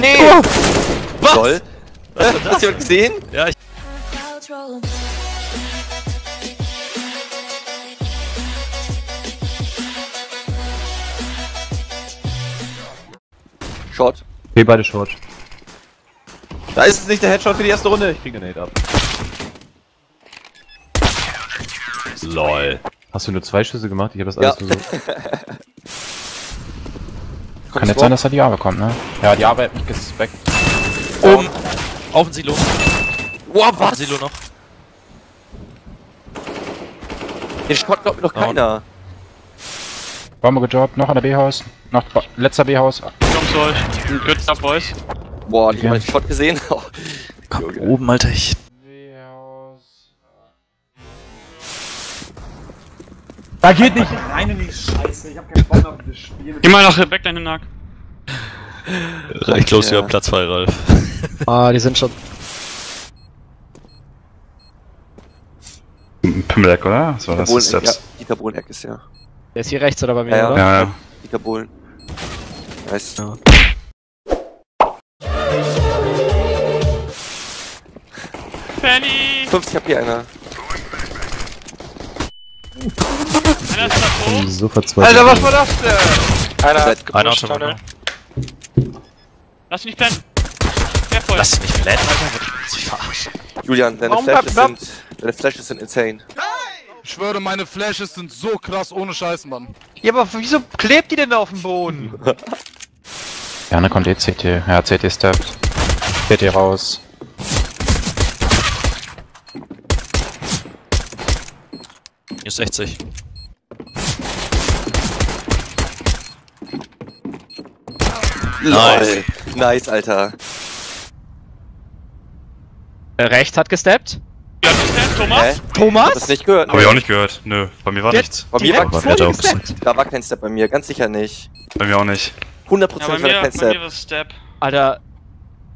Nee! Was? Soll? Was Hast du jemand gesehen? Ja, ich. Short. Okay, beide Short. Da ist es nicht der Headshot für die erste Runde. Ich krieg den Nate ab. LOL. Hast du nur zwei Schüsse gemacht? Ich habe das Ja. alles versucht. Kann jetzt sein, dass er die Java kommt, ne? Ja, die Java hat mich gespeckt. Oben. Auf den Silo. Wow, den Silo noch. Den Shot glaubt mir noch keiner. Bombe gedroppt, noch an der B-Haus. Noch letzter B-Haus. Du euch? Good stuff, Boys. Boah, die Ja. haben den Shot gesehen. Komm, oben, Alter, ich. Da geht nicht rein in die Scheiße. Ich hab keinen Bock auf dieses Spiel. Geh mal nach Backline in Nack. Reicht los, Ja. wir haben Platz frei, Ralf. Ah, die sind schon. Pimmeleck, oder? So, das ist Bohlen, ja. Dieter Bohleneck ist ja. Der ist hier rechts oder bei mir, Ja, ja. oder? Ja, ja. Dieter Bohlen. Nice. Ja. Penny! 50 HP einer. Einer ist da tot. So verzweifelt. Alter, was war das denn? Einer hat Einer gepusht, schon Tunnel. Lass mich blenden. Sehr voll. Lass dich nicht blenden, Alter. Mich? Julian, deine Warum Flashes sind. Deine Flashes sind insane. Ich schwöre, meine Flashes sind so krass ohne Scheiß, Mann. Ja, aber wieso klebt die denn da auf dem Boden? Ja, ne, kommt eh CT. Ja, CT steppt. CT raus. Ist 60. Lol. Nice, Alter. Äh, Rechts hat gesteppt. Ja, der Thomas. Hä? Hab das Thomas? nicht gehört? Hab ich auch nicht gehört. Nö, bei mir war Der- nichts. Bei mir, war, auch gesehen? gesteppt. da war kein Step bei mir, ganz sicher nicht. Bei mir auch nicht. 100% Ja, bei war mir, kein bei mir Step. war Step. Alter,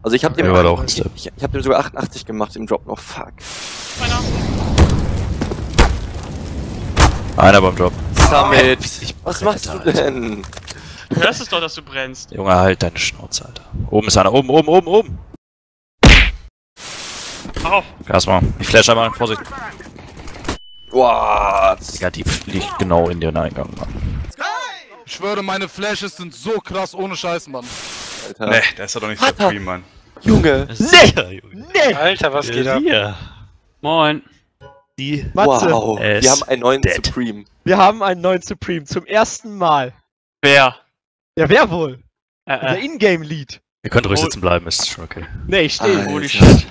Also ich hab dem, war ich, Step. ich, ich hab dem sogar 88 gemacht im Drop noch. Fuck. Einer. Einer beim Drop. Summit. Ich- Was machst du Alter. denn? Du hörst es doch, dass du brennst. Junge, halt deine Schnauze, Alter. Oben ist einer. Oben, oben, oben, oben. Mach auf. Gas mal. Ich flash einmal. Vorsicht. What? Digga, die fliegt genau in den Eingang, Mann. Ich schwöre, meine Flashes sind so krass ohne Scheiß, Mann. Alter. Nee, der ist ja doch nicht Alter. Supreme, Mann. Junge. Nee! Nee! Alter, was geht ab? Moin. Die. Matze. Wow. Wir haben einen neuen dead. Supreme. Wir haben einen neuen Supreme zum ersten Mal. Wer? Ja, wer wohl? Äh, Der äh. Ingame-Lead. Ihr könnt ruhig Oh. sitzen bleiben, ist schon okay. Nee, ich stehe. Alter. Holy shit.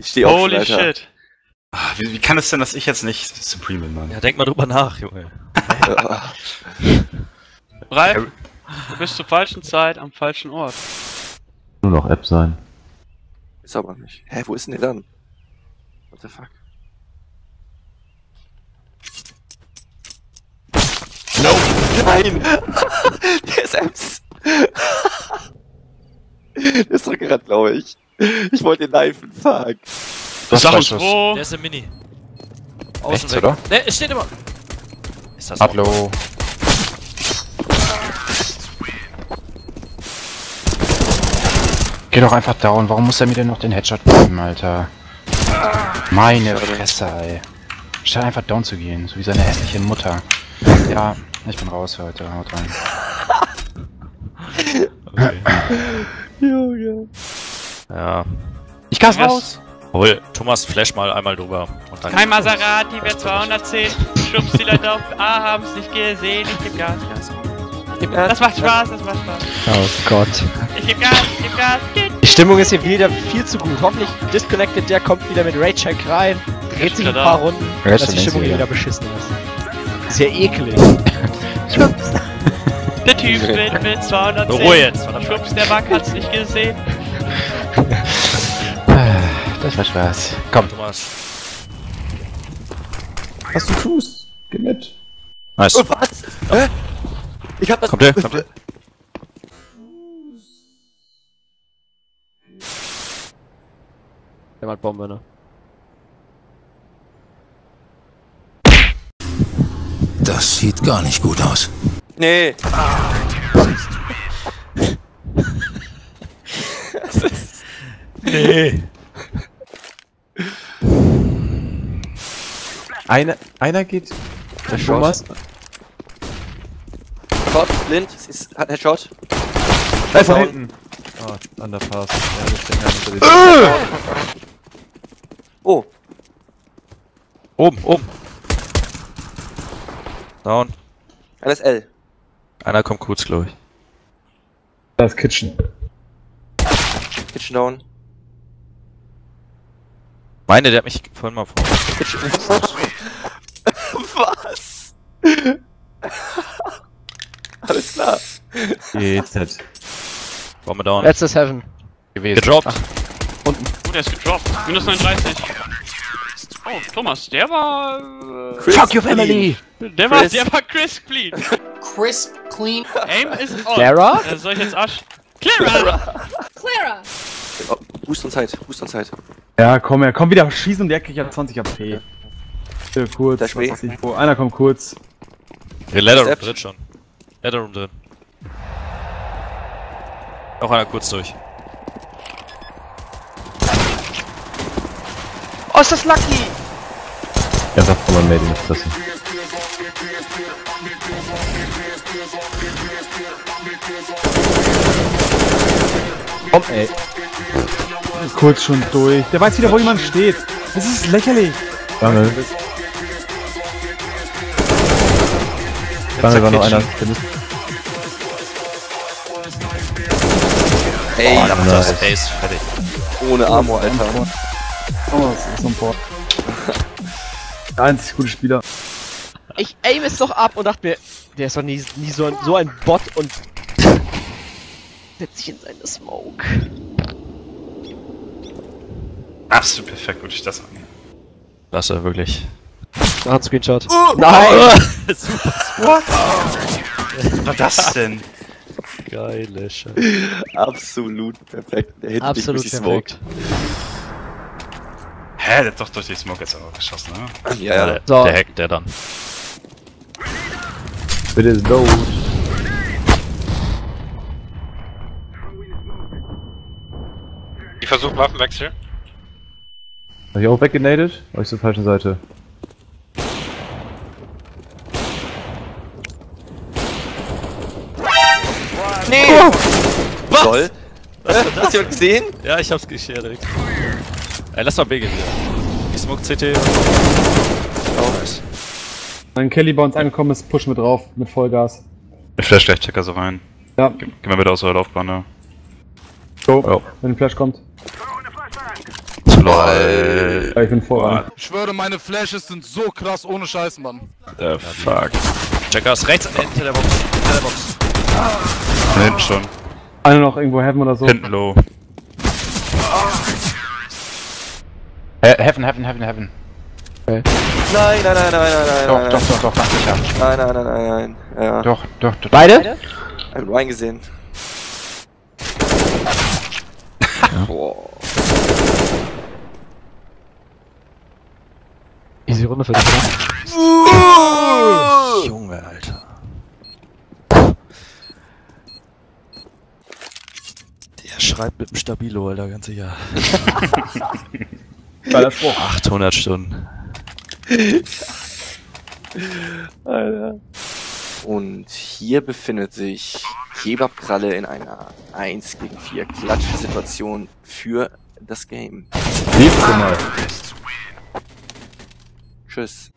Ich steh auf, Holy Alter. shit. Ah, Wie, wie kann es denn, dass ich jetzt nicht Supreme bin, Mann? Ja, denk mal drüber nach, Junge. Ralf, du bist zur falschen Zeit am falschen Ort. Nur noch App sein. Ist aber nicht. Hä, wo ist denn der dann? What the fuck? Nein! der ist Ems! der ist zurückgerannt, glaube ich. Ich wollte den knifen, fuck. Das Sag uns Schuss. wo. Der ist im Mini. Rechts, weg. oder? Ne, es steht immer. Ist das Hallo. Geh doch einfach down. Warum muss er mir denn noch den Headshot geben, Alter? Meine Fresse, ey. Statt einfach down zu gehen, so wie seine hässliche Mutter. Ja, ich bin raus für heute. Haut rein. Okay. Junge. Ja. Ich gas Was? raus! Hol, Thomas, flash mal einmal drüber. Und dann Kein Maserati, wer 210. Schubst die Leute auf A, haben's nicht gesehen. Ich geb Gas, Gas. Das macht Spaß, das macht Spaß. Oh Gott. Ich geb Gas, ich geb Gas. Die Stimmung ist hier wieder viel zu gut. Hoffentlich disconnected, der kommt wieder mit Raycheck rein, dreht sich ein paar Runden, Ja, ist dass die Stimmung hier wieder. wieder beschissen ist. Sehr eklig. Der Typ mit, mit 210. Ruhe jetzt. Schubst, der Back hat's nicht gesehen. Das war Spaß. Komm. Thomas. Hast du Fuß? Geh mit. Nice. Und was? Hä? Ich hab das. Kommt der? Kommt der? Der hat Bombe, ne? Das sieht gar nicht gut aus. Nee. Nee. Einer, einer geht. Der Thomas. Shot, blind, ist, hat Headshot. Da ist er hinten. Oh, Underpass. Ja, das ist der Herr unter die- Oh, Oben, oben. Down. einer ist L. Einer kommt kurz, glaube ich. Das Kitchen. Kitchen down. Meine, der hat mich vorhin mal vor. Kitchen. Was? Alles klar. GZ. Bombe down. Letztes Heaven. gewesen. Gedroppt. Oh, der ist gedroppt. Minus 39. Oh, Thomas, der war. Äh, Fuck your family! Der war, der war Chris Clean. Crisp, clean. Aim ist on. Clara? Äh, soll ich jetzt Arsch? Clara! Clara. Oh, Boost und Zeit, Boost und Zeit. Ja, komm, er kommt wieder schießen und der kriegt ja 20 AP. Äh, kurz, Das was weiß ich wo. Einer kommt kurz. Der Ladder Room drin schon. Ladder Room drin. Auch einer kurz durch. Oh, ist das Lucky! Ja, sag mal, Made in Fresse. Komm, ey. Kurz schon durch. Der weiß wieder, wo jemand steht. Das ist lächerlich. Bangel. Bangel war noch einer. Ey, Oh, nice. das Ace fertig. ohne Armor, Alter. Oh, das ist so ein Port. Der einzig gute Spieler. Ich aim es doch ab und dachte mir, der ist doch nie, nie so, ein, so ein Bot und setzt sich in seine Smoke. Absolut perfekt, würde ich das sagen. Klasse, wirklich. Da hat Screenshot. Nein! Super. Was war das denn? Geile Scheiße. Absolut perfekt. Der Hit Absolut richtig perfekt. Hä, der hat doch durch die Smoke jetzt auch geschossen, ne? Ja, ja. Der, So. der hackt der dann. Bitte ist low. Ich versuche Waffenwechsel. Hab ich auch weggenadet? War ich zur falschen Seite? Nee! Was? Soll? Was? Hast du jemand gesehen? Ja, ich hab's geshared direkt. Ey, lass mal B gehen wieder. Ich smoke CT. Oh. Wenn Kelly bei uns angekommen ist, pushen wir drauf mit Vollgas. Ich flash gleich Checker so rein. Ja, Geh, geh mal bitte aus eurer Laufbahn, ne? go. Wenn ein Flash kommt. LOL. Ja, ich bin voran. Ich schwöre, meine Flashes sind so krass ohne Scheiß, Mann. The fuck. Checker ist rechts hinter der Box. Hinter der Box. Von hinten schon. Einer noch irgendwo Heaven oder so. Hinten low. He heaven, heaven, heaven, heaven. Nein, nein, nein, nein, nein, nein, Doch, nein, doch, doch, doch, ganz sicher. nein, nein, nein, nein, nein. Ja, Doch, doch, doch. Beide? ich hab nur einen gesehen. Boah. Easy Runde für dich. Junge, Alter. Der schreibt mit dem Stabilo, Alter, ganz sicher. Geiler Spruch. 800 Stunden. Und hier befindet sich Kebabkralle in einer 1 gegen 4 Klatsch-Situation für das Game. Du mal. Tschüss.